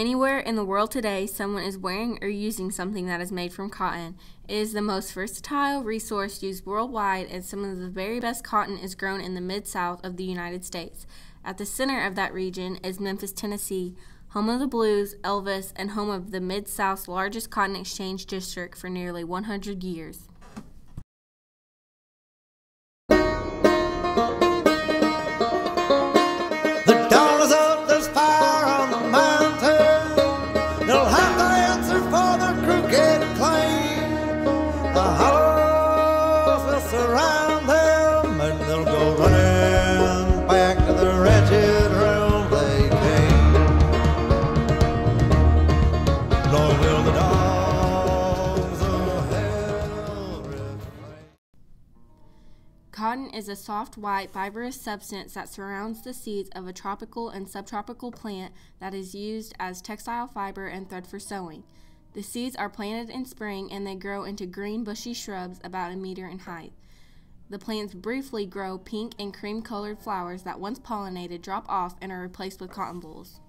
Anywhere in the world today, someone is wearing or using something that is made from cotton. It is the most versatile resource used worldwide, and some of the very best cotton is grown in the mid south of the United States. At the center of that region is Memphis, Tennessee, home of the blues, Elvis, and home of the mid south's largest cotton exchange district for nearly 100 years. Cotton is a soft, white, fibrous substance that surrounds the seeds of a tropical and subtropical plant that is used as textile fiber and thread for sewing. The seeds are planted in spring and they grow into green, bushy shrubs about a meter in height. The plants briefly grow pink and cream colored flowers that, once pollinated, drop off and are replaced with cotton bolls.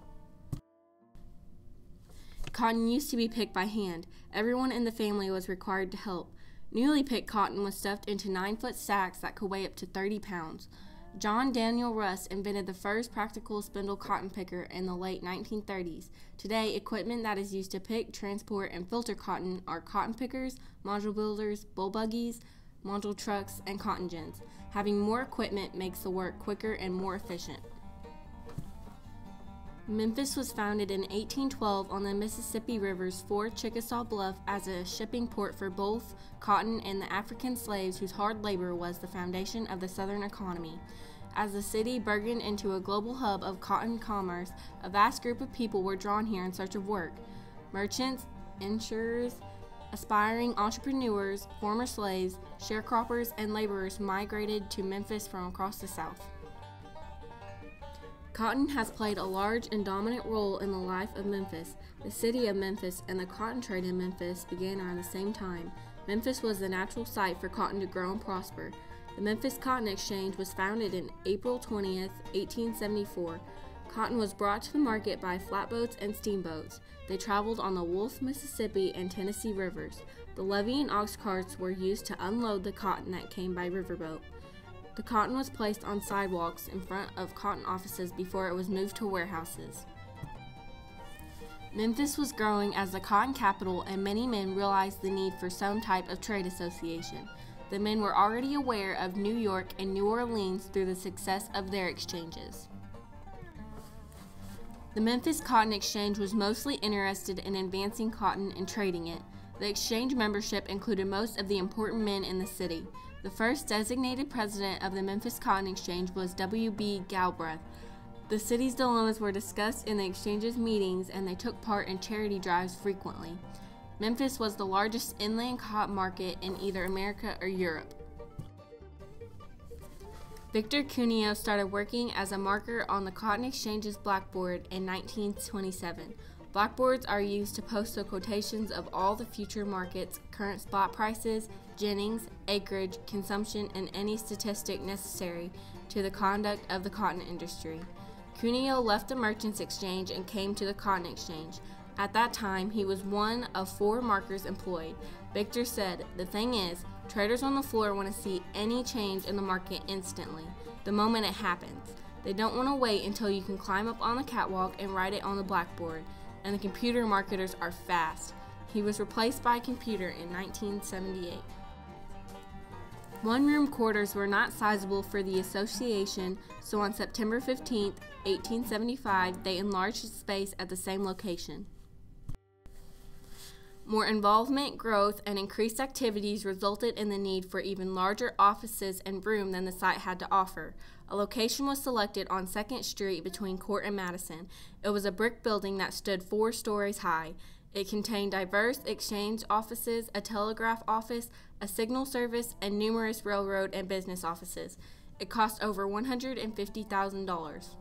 Cotton used to be picked by hand. Everyone in the family was required to help. Newly picked cotton was stuffed into nine foot sacks that could weigh up to 30 pounds. John Daniel Rust invented the first practical spindle cotton picker in the late 1930s. Today, equipment that is used to pick, transport, and filter cotton are cotton pickers, module builders, boll buggies, module trucks, and cotton gins. Having more equipment makes the work quicker and more efficient. Memphis was founded in 1812 on the Mississippi River's Fourth Chickasaw Bluff as a shipping port for both cotton and the African slaves whose hard labor was the foundation of the Southern economy. As the city burgeoned into a global hub of cotton commerce, a vast group of people were drawn here in search of work. Merchants, insurers, aspiring entrepreneurs, former slaves, sharecroppers, and laborers migrated to Memphis from across the South. Cotton has played a large and dominant role in the life of Memphis. The city of Memphis and the cotton trade in Memphis began around the same time. Memphis was the natural site for cotton to grow and prosper. The Memphis Cotton Exchange was founded in April 20, 1874. Cotton was brought to the market by flatboats and steamboats. They traveled on the Wolf, Mississippi, and Tennessee rivers. The levee and ox carts were used to unload the cotton that came by riverboat. The cotton was placed on sidewalks in front of cotton offices before it was moved to warehouses. Memphis was growing as the cotton capital, and many men realized the need for some type of trade association. The men were already aware of New York and New Orleans through the success of their exchanges. The Memphis Cotton Exchange was mostly interested in advancing cotton and trading it. The exchange membership included most of the important men in the city. The first designated president of the Memphis Cotton Exchange was W.B. Galbraith. The city's dilemmas were discussed in the exchange's meetings and they took part in charity drives frequently. Memphis was the largest inland cotton market in either America or Europe. Victor Cuneo started working as a marker on the Cotton Exchange's blackboard in 1927. Blackboards are used to post the quotations of all the future markets, current spot prices, ginnings, acreage, consumption, and any statistic necessary to the conduct of the cotton industry. Cuneo left the Merchants Exchange and came to the Cotton Exchange. At that time, he was one of four markers employed. Victor said, The thing is, traders on the floor want to see any change in the market instantly, the moment it happens. They don't want to wait until you can climb up on the catwalk and write it on the blackboard and the computer marketers are fast. He was replaced by a computer in 1978. One room quarters were not sizable for the association, so on September 15, 1875, they enlarged the space at the same location. More involvement, growth, and increased activities resulted in the need for even larger offices and room than the site had to offer. A location was selected on 2nd Street between Court and Madison. It was a brick building that stood four stories high. It contained diverse exchange offices, a telegraph office, a signal service, and numerous railroad and business offices. It cost over $150,000.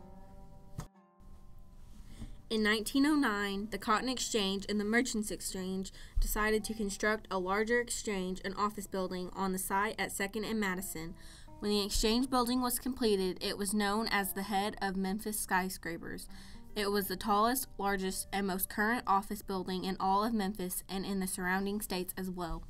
In 1909, the Cotton Exchange and the Merchants Exchange decided to construct a larger exchange and office building on the site at 2nd and Madison. When the exchange building was completed, it was known as the head of Memphis skyscrapers. It was the tallest, largest, and most current office building in all of Memphis and in the surrounding states as well.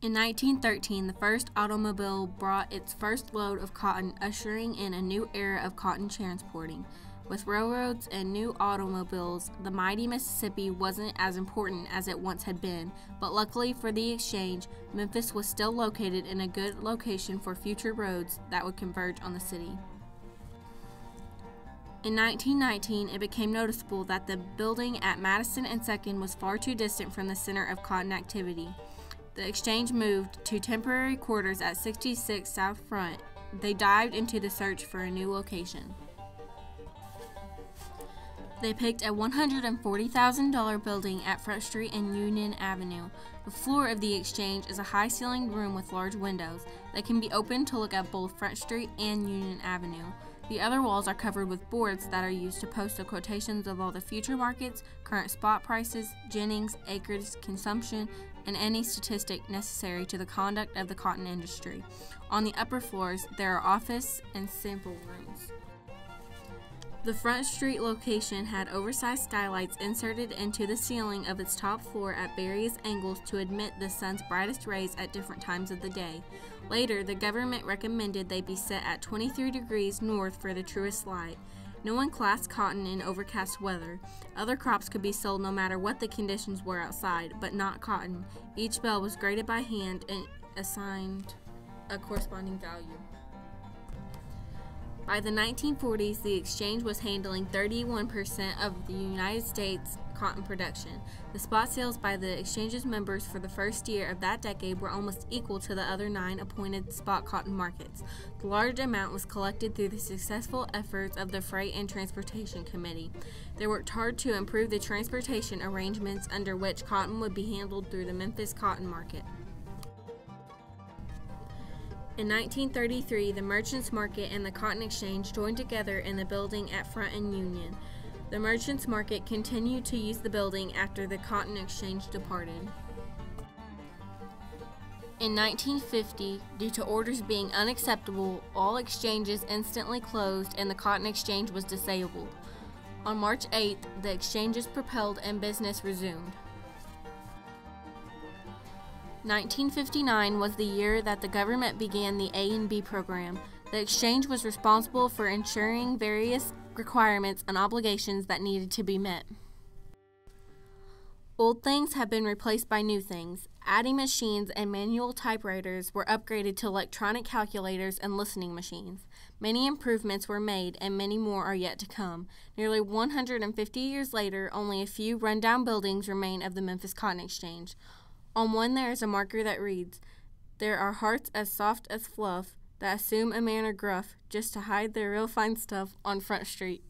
In 1913, the first automobile brought its first load of cotton, ushering in a new era of cotton transporting. With railroads and new automobiles, the mighty Mississippi wasn't as important as it once had been, but luckily for the exchange, Memphis was still located in a good location for future roads that would converge on the city. In 1919, it became noticeable that the building at Madison and Second was far too distant from the center of cotton activity. The exchange moved to temporary quarters at 66 South Front. They dived into the search for a new location. They picked a $140,000 building at Front Street and Union Avenue. The floor of the exchange is a high ceilinged room with large windows that can be opened to look at both Front Street and Union Avenue. The other walls are covered with boards that are used to post the quotations of all the future markets, current spot prices, ginnings, acres, consumption, and any statistic necessary to the conduct of the cotton industry. On the upper floors, there are office and sample rooms. The Front Street location had oversized skylights inserted into the ceiling of its top floor at various angles to admit the sun's brightest rays at different times of the day. Later, the government recommended they be set at 23 degrees north for the truest light. No one classed cotton in overcast weather. Other crops could be sold no matter what the conditions were outside, but not cotton. Each bell was graded by hand and assigned a corresponding value. By the 1940s, the exchange was handling 31% of the United States cotton production. The spot sales by the exchange's members for the first year of that decade were almost equal to the other nine appointed spot cotton markets. The large amount was collected through the successful efforts of the Freight and Transportation Committee. They worked hard to improve the transportation arrangements under which cotton would be handled through the Memphis cotton market. In 1933, the Merchants Market and the Cotton Exchange joined together in the building at Front and Union. The Merchants Market continued to use the building after the Cotton Exchange departed. In 1950, due to orders being unacceptable, all exchanges instantly closed and the Cotton Exchange was disabled. On March 8th, the exchanges propelled and business resumed. 1959 was the year that the government began the A and B program. The exchange was responsible for ensuring various requirements and obligations that needed to be met. Old things have been replaced by new things. Adding machines and manual typewriters were upgraded to electronic calculators and listening machines. Many improvements were made, and many more are yet to come. Nearly 150 years later, only a few rundown buildings remain of the Memphis Cotton Exchange. On one there is a marker that reads, There are hearts as soft as fluff, that assume a manner gruff just to hide their real fine stuff on Front Street.